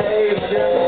Savior